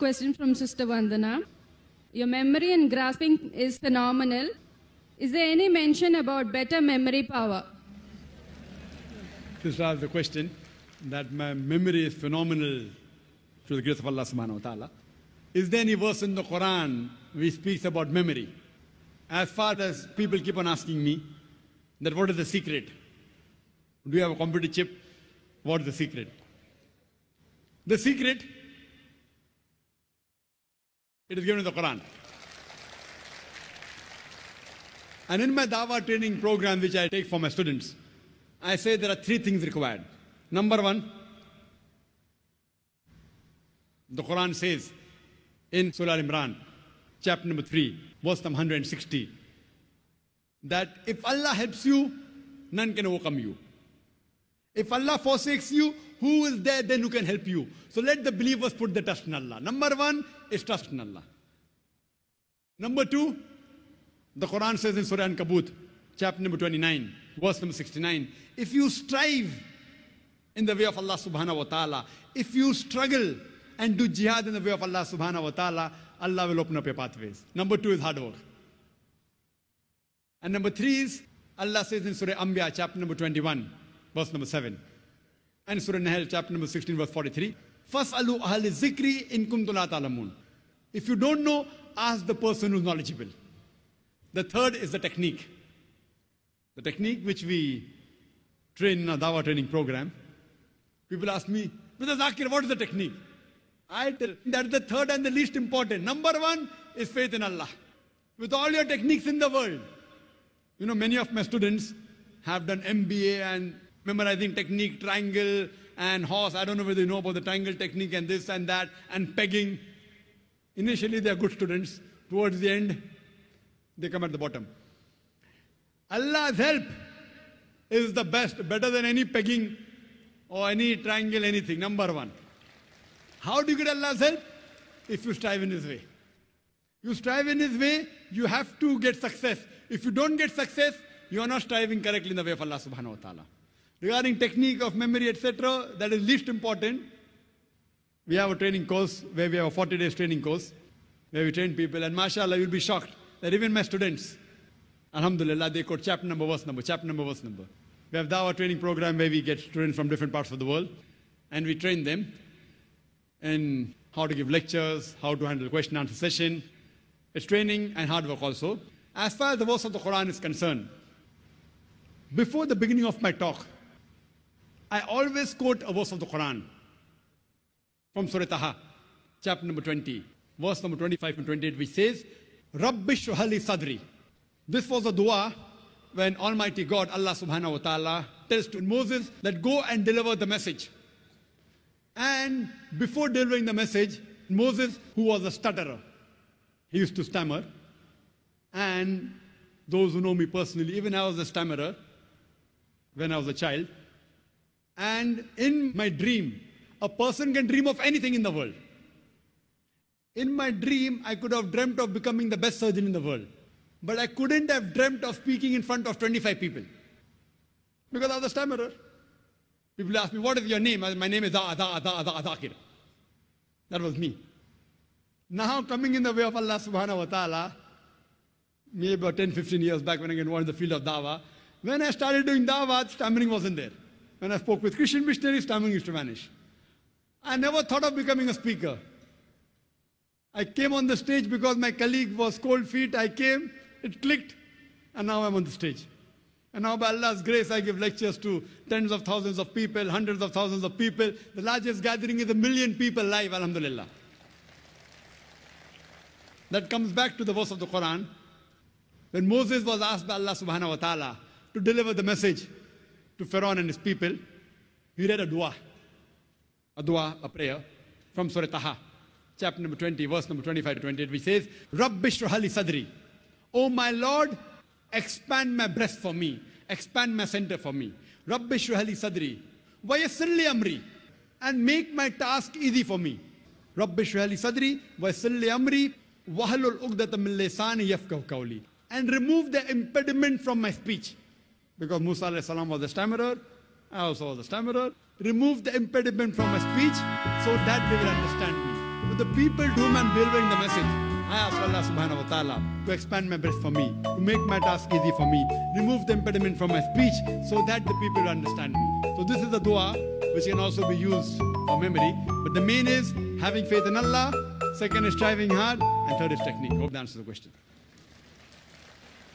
Question from Sister Vandana. Your memory and grasping is phenomenal. Is there any mention about better memory power? Sister asked the question that my memory is phenomenal through the grace of Allah subhanahu wa ta'ala. Is there any verse in the Quran which speaks about memory? As far as people keep on asking me that what is the secret? Do you have a computer chip? What is the secret? The secret, it is given in the Quran. And in my Dawa training program, which I take for my students, I say there are three things required. Number one, the Quran says in Surah Imran, chapter number 3, verse number 160, that if Allah helps you, none can overcome you. If Allah forsakes you, who is there then who can help you? So let the believers put the trust in Allah. Number one is trust in Allah. Number two, the Quran says in Surah An-Kabut, chapter number 29, verse number 69, if you strive in the way of Allah subhanahu wa ta'ala, if you struggle and do jihad in the way of Allah subhanahu wa ta'ala, Allah will open up your pathways. Number two is hard work. And number three is, Allah says in Surah Anbiya, chapter number 21, verse number 7. And Surah Nahl, chapter number 16, verse 43. Fas'alu ahli zikri in kuntum la ta'lamun. If you don't know, ask the person who's knowledgeable. The third is the technique. The technique which we train in our Dawa training program. People ask me, Mr. Zakir, what is the technique? I tell that's the third and the least important. Number one is faith in Allah. With all your techniques in the world. You know, many of my students have done MBA and memorizing technique, triangle and horse. I don't know whether you know about the triangle technique and this and that and pegging. Initially, they are good students. Towards the end, they come at the bottom. Allah's help is the best, better than any pegging or any triangle, anything. Number one. How do you get Allah's help? If you strive in His way. You strive in His way, you have to get success. If you don't get success, you are not striving correctly in the way of Allah subhanahu wa ta'ala. Regarding technique of memory, etc., that is least important. We have a training course where we have a 40 days training course where we train people, and mashallah, you'll be shocked that even my students, alhamdulillah, they quote chapter number, verse number, chapter number, verse number. We have Dawa training program where we get students from different parts of the world and we train them in how to give lectures, how to handle question answer session. It's training and hard work also. As far as the verse of the Quran is concerned, before the beginning of my talk, I always quote a verse of the Quran from Surah Taha, chapter number 20, verse number 25 and 28, which says, Rabbi shuhali sadri. This was a dua when Almighty God, Allah subhanahu wa ta'ala, tells to Moses that go and deliver the message. And before delivering the message, Moses, who was a stutterer, he used to stammer. And those who know me personally, even I was a stammerer when I was a child. And in my dream, a person can dream of anything in the world. In my dream, I could have dreamt of becoming the best surgeon in the world. But I couldn't have dreamt of speaking in front of 25 people. Because I was a stammerer. People ask me, what is your name? My name is Zakir. That was me. Now coming in the way of Allah subhanahu wa ta'ala, maybe about 10, 15 years back when I got involved in the field of dawah, when I started doing dawah, stammering wasn't there. When I spoke with Christian missionaries, stammering used to vanish. I never thought of becoming a speaker. I came on the stage because my colleague was cold feet. I came, it clicked, and now I'm on the stage. And now, by Allah's grace, I give lectures to tens of thousands of people, hundreds of thousands of people. The largest gathering is a million people live, Alhamdulillah. That comes back to the verse of the Quran. When Moses was asked by Allah subhanahu wa ta'ala to deliver the message to Pharaoh and his people, he read a dua. A dua, a prayer from Surah Taha, chapter number 20, verse number 25 to 28, which says, Rabbish Rahali Sadri. O my Lord, expand my breast for me, expand my center for me. Rabbish Rahali Sadri. Vayasirli Amri. And make my task easy for me. Rabbish Rahali Sadri. Vayasirli Amri. Wahalul Ugdata min lisani yafkahu qawli. And remove the impediment from my speech. Because Musa salam was a stammerer. I also was a stammerer. Remove the impediment from my speech so that they will understand me. So the people to whom I'm delivering the message, I ask Allah subhanahu wa ta'ala to expand my breast for me, to make my task easy for me, remove the impediment from my speech so that the people understand me. So this is the dua which can also be used for memory. But the main is having faith in Allah, second is striving hard, and third is technique. Hope that answers the question.